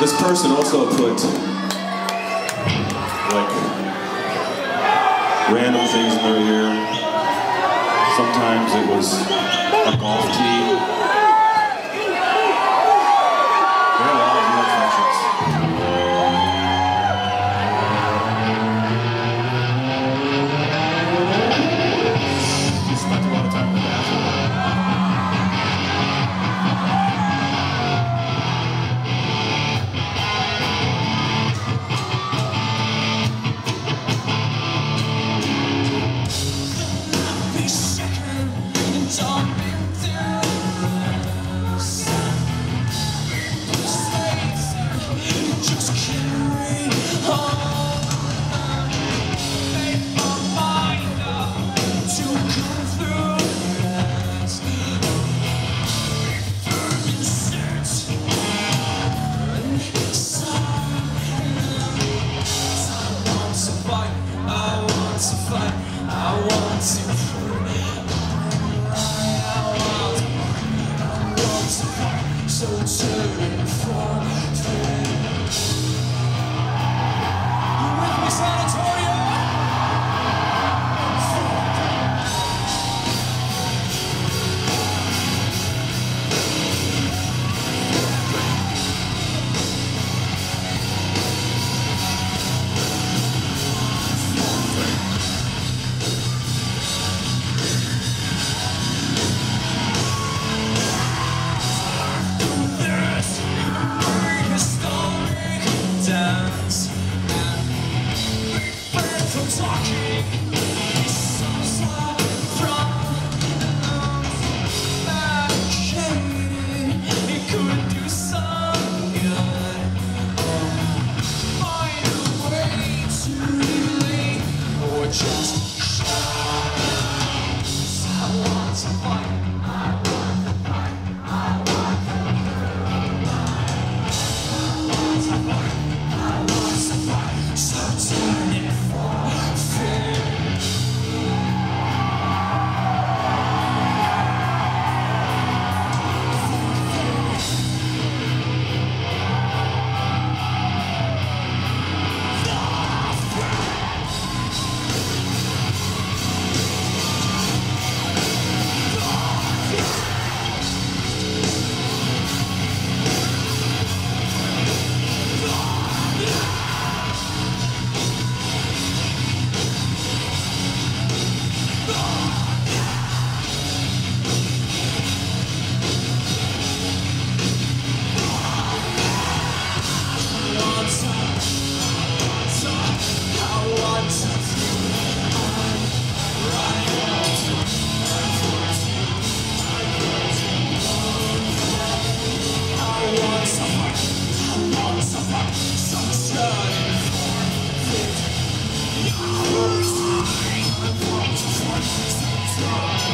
This person also put like random things in their ear. Sometimes it was a golf tee I want to. Stop!